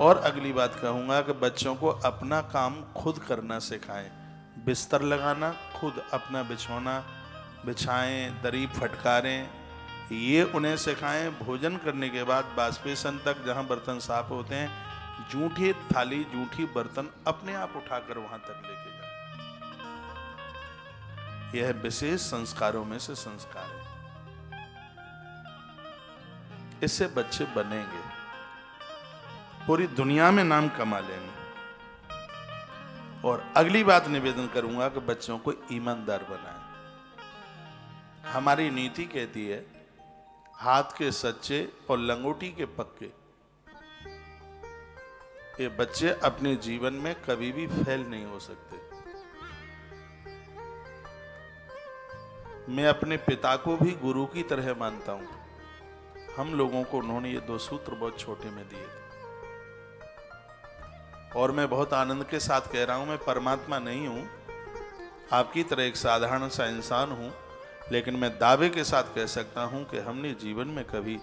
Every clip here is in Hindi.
और अगली बात कहूँगा कि बच्चों को अपना काम खुद करना सिखाएँ। बिस्तर लगाना, खुद अपना बिछौना, बिछाएँ, दरी फटकारें, ये उन्हें सिखाएँ। भोजन करने के बाद बाष्पेशन तक जहाँ बर्तन साफ़ होते हैं, जूठी थाली, जूठी बर्तन अपने आप उठाकर वहाँ तक लेके जाए। यह विशेष संस्कारों में से संस्कार है। इससे बच्चे बनेंगे। पूरी दुनिया में नाम कमा लेंगे और अगली बात निवेदन करूँगा कि बच्चों को ईमानदार बनाएँ। हमारी नीति कहती है, हाथ के सच्चे और लंगोटी के पक्के। ये बच्चे अपने जीवन में कभी भी फेल नहीं हो सकते। मैं अपने पिता को भी गुरु की तरह मानता हूँ। हम लोगों को उन्होंने ये दो सूत्र बहुत छोटे में दिए थे। और मैं बहुत आनंद के साथ कह रहा हूँ, मैं परमात्मा नहीं हूँ। आपकी तरह एक साधारण सा इंसान हूँ, लेकिन मैं दावे के साथ कह सकता हूँ कि हमने जीवन में कभी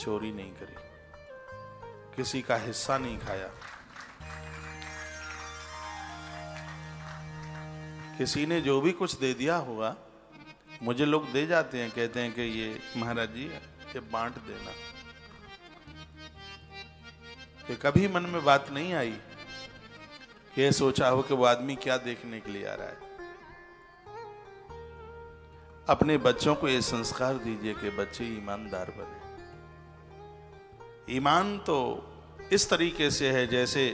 चोरी नहीं करी, किसी का हिस्सा नहीं खाया, किसी ने जो भी कुछ दे दिया होगा, मुझे लोग दे जाते हैं, कहते हैं कि ये महाराज जी, ये बांट देना। कि कभी मन में बात नहीं आई, ये सोचा हो कि वो आदमी क्या देखने के लिए आ रहा है। अपने बच्चों को ये संस्कार दीजिए कि बच्चे ईमानदार बने। ईमान तो इस तरीके से है जैसे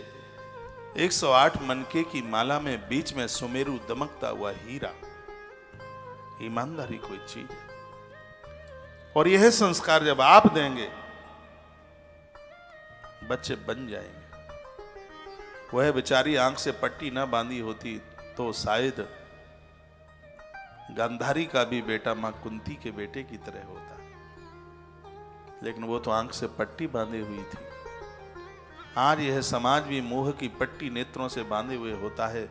108 मनके की माला में बीच में सुमेरु दमकता हुआ हीरा। ईमानदारी कोई चीज़ और यह संस्कार जब आप देंगे बच्चे बन जाएँगे। वह बेचारी आँख से पट्टी ना बांधी होती तो शायद गांधारी का भी बेटा माँ कुंती के बेटे की तरह होता। लेकिन वो तो आँख से पट्टी बांधे हुई थी। आज यह समाज भी मोह की पट्टी नेत्रों से बांधे हुए होता है,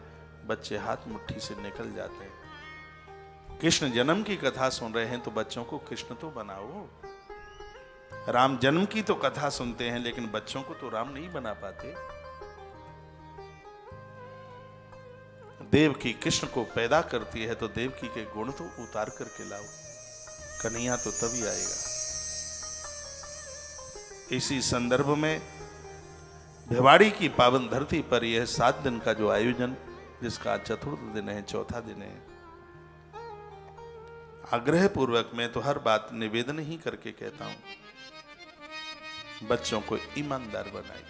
बच्चे हाथ मुट्ठी से निकल जाते हैं। कृष्ण जन्म की कथा सुन रहे हैं तो बच्चों को कृष्ण तो बनाओ। राम जन्म की तो कथा सुनते हैं, लेकिन बच्चों को तो राम नहीं बना पाते। देव की कृष्ण को पैदा करती है तो देव की के गुण तो उतार करके लाओ, कन्हैया तो तभी आएगा। इसी संदर्भ में भिवाड़ी की पावन धरती पर यह सात दिन का जो आयोजन, जिसका चतुर्थ दिन है, चौथा दिन है आग्रह पूर्वक मैं तो हर बात निवेदन ही करके कहता हूँ। बच्चों को ईमानदार बनाइए।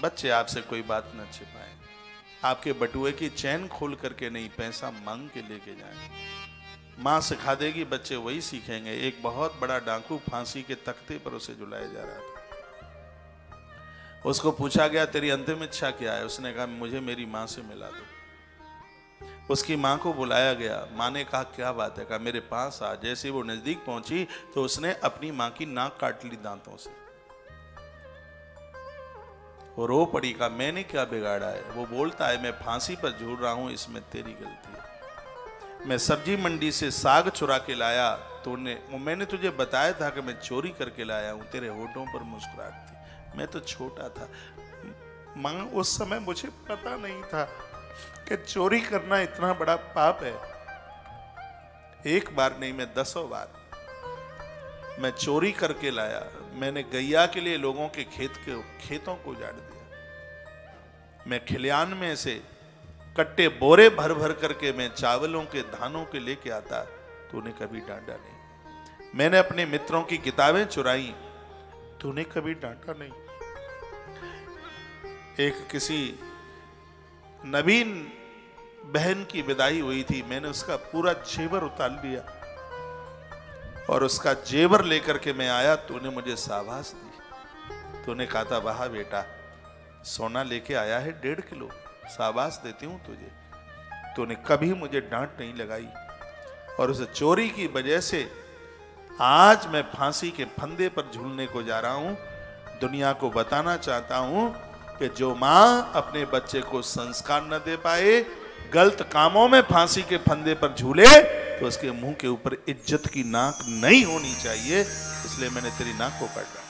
बच्चे आपसे कोई बात न छिपाए। आपके बटुए की चैन खोल करके नहीं, पैसा मांग के लेके जाए। माँ सिखा देगी, बच्चे वही सीखेंगे। एक बहुत बड़ा डाकू फांसी के तख्ते पर उसे झुलाया जा रहा था। उसको पूछा गया, तेरी अंतिम इच्छा क्या है? उसने कहा, मुझे मेरी माँ से मिला दो। उसकी माँ को बुलाया गया। माँ ने कहा, क्या बात है? कहा, मेरे पास आ, जैसे वो नज़दीक पहुँची तो उसने अपनी माँ की नाक काट ली दांतों से। वो रो पड़ी का मैंने क्या बिगाड़ा है? वो बोलता है, मैं फांसी पर झूल रहा हूँ, इसमें तेरी गलती है। मैं सब्ज़ी मंडी से साग चुरा के लाया तो ने मैंने तुझे बताया था कि मैं चोरी करके लाया हूँ, तेरे होठों पर मुस्कुराहट थी। मैं तो छोटा था। माँ, उस समय मुझे पता नहीं था कि चोरी करना इतना बड़ा पाप है। एक बार नहीं, मैं दसों बार मैं चोरी करके लाया। मैंने गैया के लिए लोगों के खेत के खेतों को उजाड़ दिया। मैं खिलियान में से कट्टे बोरे भर भर करके मैं चावलों के धानों के लेके आता, तूने कभी डांटा नहीं। मैंने अपने मित्रों की किताबें चुराई, तूने कभी डांटा नहीं। एक किसी नवीन बहन की विदाई हुई थी, मैंने उसका पूरा जेवर उतार लिया। और उसका जेवर लेकर के मैं आया, तूने मुझे साबास दी। तूने कहा था, वाह बेटा, सोना लेके आया है डेढ़ किलो साबास देती हूँ तुझे। तूने कभी मुझे डांट नहीं लगाई। और उस चोरी की वजह से आज मैं फांसी के फंदे पर झूलने को जा रहा हूँ। दुनिया को बताना चाहता हूँ कि जो माँ अपने बच्चे को संस्कार न दे पाए, गलत कामों में फांसी के फंदे पर झूले तो उसके मुँह के ऊपर इज़्ज़त की नाक नहीं होनी चाहिए, इसलिए मैंने तेरी नाक को काटा